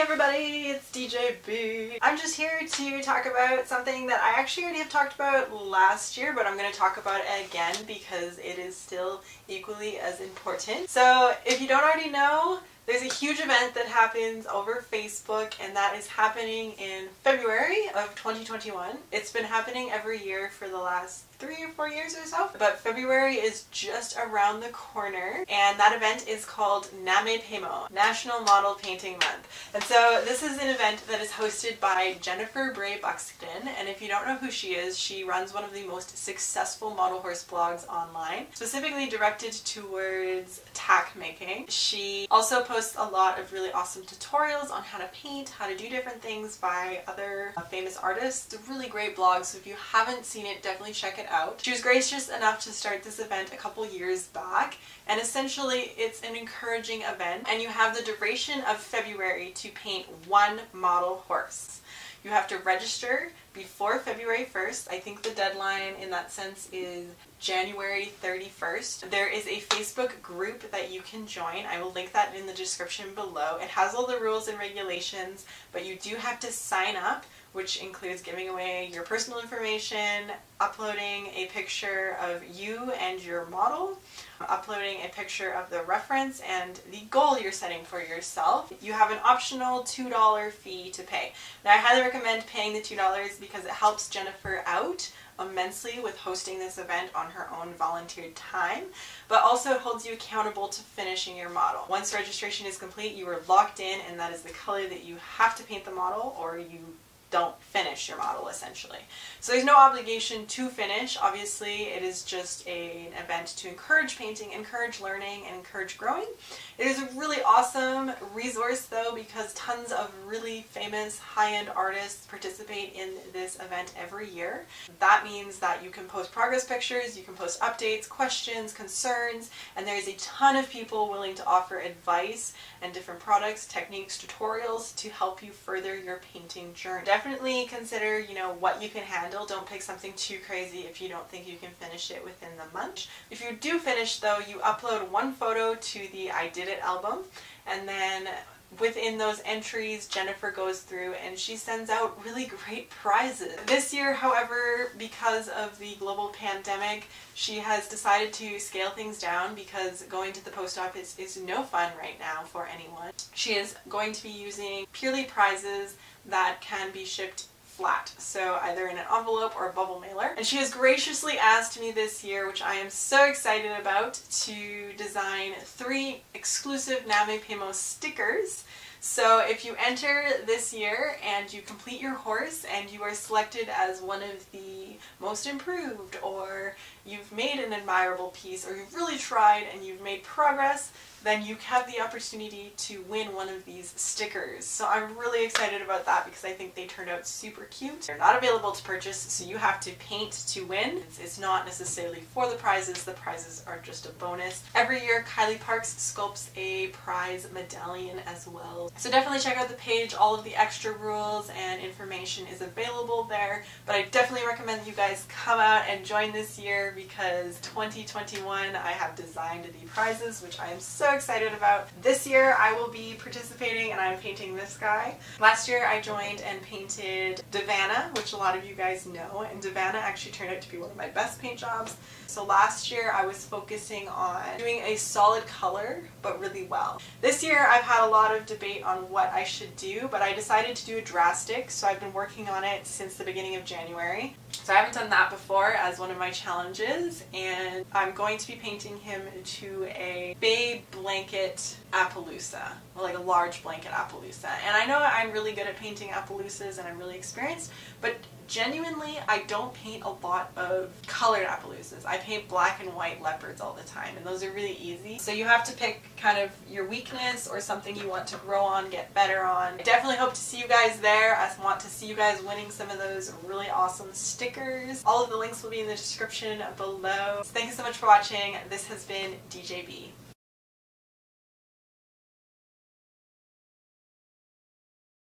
everybody, it's DJ B. I'm just here to talk about something that I actually already have talked about last year, but I'm going to talk about it again because it is still equally as important. So if you don't already know, there's a huge event that happens over Facebook and that is happening in February of 2021. It's been happening every year for the last three or four years or so. But February is just around the corner and that event is called NaMoPaiMo, National Model Painting Month. And so this is an event that is hosted by Jennifer Bray Buxton and if you don't know who she is, she runs one of the most successful model horse blogs online, specifically directed towards tack making. She also posts a lot of really awesome tutorials on how to paint, how to do different things by other uh, famous artists. It's a really great blog, so if you haven't seen it, definitely check it out. She was gracious enough to start this event a couple years back and essentially it's an encouraging event and you have the duration of February to paint one model horse. You have to register before February 1st. I think the deadline in that sense is January 31st. There is a Facebook group that you can join. I will link that in the description below. It has all the rules and regulations, but you do have to sign up which includes giving away your personal information, uploading a picture of you and your model, uploading a picture of the reference and the goal you're setting for yourself. You have an optional $2 fee to pay. Now I highly recommend paying the $2 because it helps Jennifer out immensely with hosting this event on her own volunteered time, but also holds you accountable to finishing your model. Once registration is complete, you are locked in and that is the color that you have to paint the model or you don't finish your model essentially. So there's no obligation to finish. Obviously it is just a, an event to encourage painting, encourage learning, and encourage growing. It is a really awesome resource though because tons of really famous high-end artists participate in this event every year. That means that you can post progress pictures, you can post updates, questions, concerns, and there's a ton of people willing to offer advice and different products, techniques, tutorials to help you further your painting journey definitely consider, you know, what you can handle. Don't pick something too crazy if you don't think you can finish it within the month. If you do finish though, you upload one photo to the I Did It album and then within those entries, Jennifer goes through and she sends out really great prizes. This year, however, because of the global pandemic, she has decided to scale things down because going to the post office is no fun right now for anyone. She is going to be using purely prizes that can be shipped flat, so either in an envelope or a bubble mailer. And she has graciously asked me this year, which I am so excited about, to design three exclusive NaMoPaiMo stickers. So if you enter this year and you complete your horse and you are selected as one of the most improved or you've made an admirable piece or you've really tried and you've made progress, then you have the opportunity to win one of these stickers. So I'm really excited about that because I think they turned out super cute. They're not available to purchase, so you have to paint to win. It's, it's not necessarily for the prizes, the prizes are just a bonus. Every year Kylie Parks sculpts a prize medallion as well. So definitely check out the page, all of the extra rules and information is available there, but I definitely recommend you guys come out and join this year because 2021 I have designed the prizes, which I am so excited about. This year I will be participating and I'm painting this guy. Last year I joined and painted Davana, which a lot of you guys know, and Davana actually turned out to be one of my best paint jobs. So last year I was focusing on doing a solid color, but really well. This year I've had a lot of debate on what I should do, but I decided to do a drastic, so I've been working on it since the beginning of January. So I haven't done that before as one of my challenges, and I'm going to be painting him to a bay blanket Appaloosa, like a large blanket Appaloosa. And I know I'm really good at painting Appaloosas and I'm really experienced, but genuinely I don't paint a lot of colored Appaloosas. I paint black and white leopards all the time and those are really easy. So you have to pick kind of your weakness or something you want to grow on, get better on. I definitely hope to see you guys there. I want to see you guys winning some of those really awesome stickers. All of the links will be in the description below. So thank you so much for watching. This has been DeeJayBe.